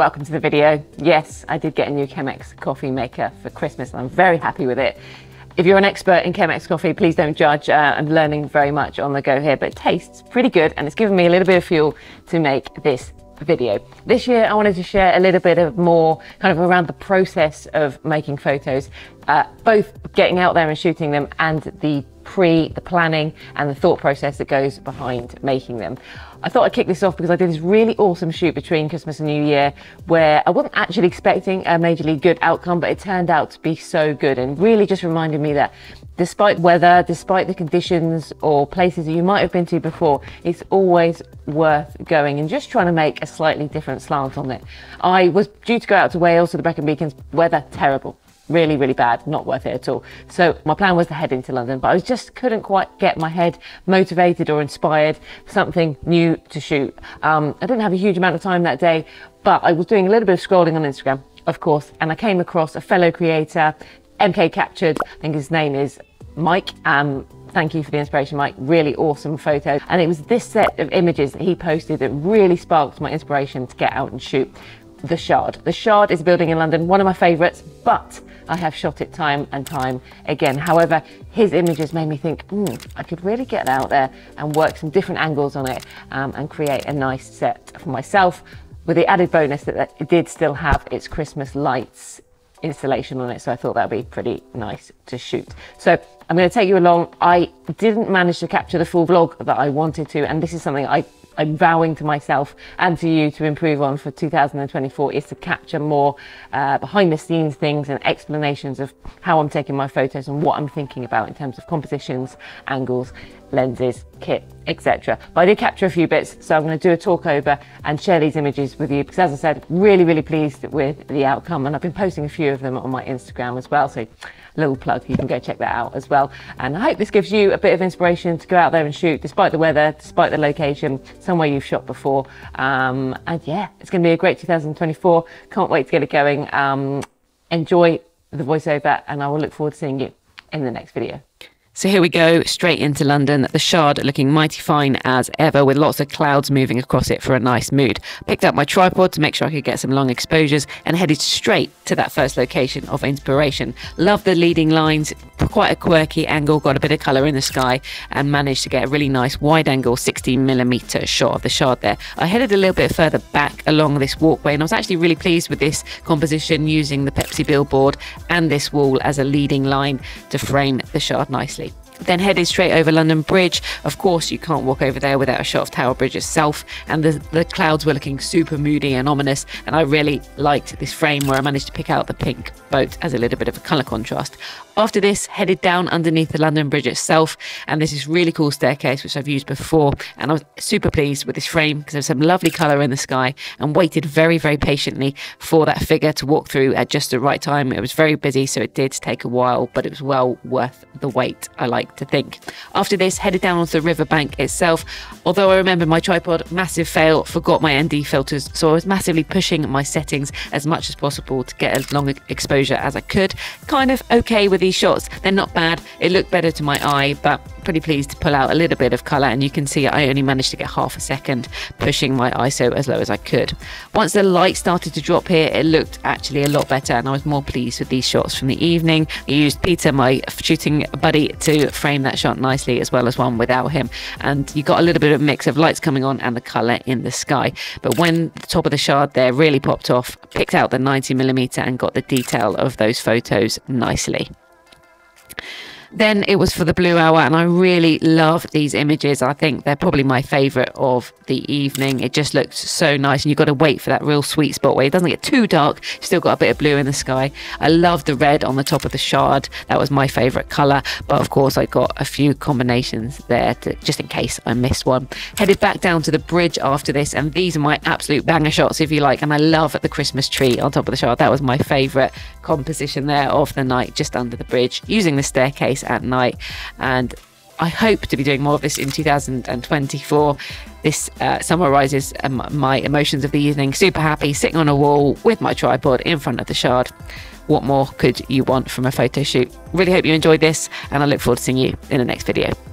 welcome to the video. Yes, I did get a new Chemex coffee maker for Christmas and I'm very happy with it. If you're an expert in Chemex coffee, please don't judge. Uh, I'm learning very much on the go here, but it tastes pretty good and it's given me a little bit of fuel to make this video. This year, I wanted to share a little bit of more kind of around the process of making photos, uh, both getting out there and shooting them and the pre, the planning and the thought process that goes behind making them. I thought I'd kick this off because I did this really awesome shoot between Christmas and New Year where I wasn't actually expecting a majorly good outcome, but it turned out to be so good and really just reminded me that despite weather, despite the conditions or places that you might have been to before, it's always worth going and just trying to make a slightly different slant on it. I was due to go out to Wales to the Brecon Beacons, weather terrible really, really bad, not worth it at all. So my plan was to head into London, but I just couldn't quite get my head motivated or inspired for something new to shoot. Um, I didn't have a huge amount of time that day, but I was doing a little bit of scrolling on Instagram, of course, and I came across a fellow creator, MK Captured, I think his name is Mike. Um, thank you for the inspiration, Mike. Really awesome photo. And it was this set of images that he posted that really sparked my inspiration to get out and shoot the Shard. The Shard is a building in London, one of my favourites, but I have shot it time and time again. However, his images made me think, mm, I could really get out there and work some different angles on it um, and create a nice set for myself with the added bonus that it did still have its Christmas lights installation on it. So I thought that would be pretty nice to shoot. So I'm going to take you along. I didn't manage to capture the full vlog that I wanted to, and this is something I I'm vowing to myself and to you to improve on for 2024 is to capture more uh, behind the scenes things and explanations of how I'm taking my photos and what I'm thinking about in terms of compositions, angles, lenses, kit, etc. But I did capture a few bits, so I'm going to do a talk over and share these images with you because, as I said, really, really pleased with the outcome. And I've been posting a few of them on my Instagram as well. So little plug, you can go check that out as well. And I hope this gives you a bit of inspiration to go out there and shoot, despite the weather, despite the location, somewhere you've shot before. Um, and yeah, it's going to be a great 2024. Can't wait to get it going. Um, enjoy the voiceover, and I will look forward to seeing you in the next video. So here we go, straight into London. The Shard looking mighty fine as ever, with lots of clouds moving across it for a nice mood. Picked up my tripod to make sure I could get some long exposures and headed straight to that first location of inspiration. Love the leading lines, quite a quirky angle, got a bit of colour in the sky, and managed to get a really nice wide angle 16 millimeter shot of the Shard there. I headed a little bit further back along this walkway, and I was actually really pleased with this composition using the Pepsi billboard and this wall as a leading line to frame the Shard nicely then headed straight over London Bridge. Of course, you can't walk over there without a shot of Tower Bridge itself. And the, the clouds were looking super moody and ominous. And I really liked this frame where I managed to pick out the pink boat as a little bit of a colour contrast. After this, headed down underneath the London Bridge itself, and this is really cool staircase which I've used before, and I was super pleased with this frame because there's some lovely colour in the sky, and waited very, very patiently for that figure to walk through at just the right time. It was very busy, so it did take a while, but it was well worth the wait, I like to think. After this, headed down onto the riverbank itself, although I remember my tripod, massive fail, forgot my ND filters, so I was massively pushing my settings as much as possible to get as long exposure as I could. Kind of okay with these shots. They're not bad. It looked better to my eye, but pretty pleased to pull out a little bit of colour and you can see I only managed to get half a second pushing my ISO as low as I could. Once the light started to drop here it looked actually a lot better and I was more pleased with these shots from the evening. I used Peter my shooting buddy to frame that shot nicely as well as one without him and you got a little bit of mix of lights coming on and the colour in the sky but when the top of the shard there really popped off picked out the 90mm and got the detail of those photos nicely. Then it was for the Blue Hour, and I really love these images. I think they're probably my favourite of the evening. It just looks so nice, and you've got to wait for that real sweet spot where it doesn't get too dark. Still got a bit of blue in the sky. I love the red on the top of the shard. That was my favourite colour, but of course I got a few combinations there to, just in case I missed one. Headed back down to the bridge after this, and these are my absolute banger shots, if you like. And I love the Christmas tree on top of the shard. That was my favourite composition there of the night, just under the bridge, using the staircase at night. And I hope to be doing more of this in 2024. This uh, summarizes um, my emotions of the evening. Super happy, sitting on a wall with my tripod in front of the shard. What more could you want from a photo shoot? Really hope you enjoyed this, and I look forward to seeing you in the next video.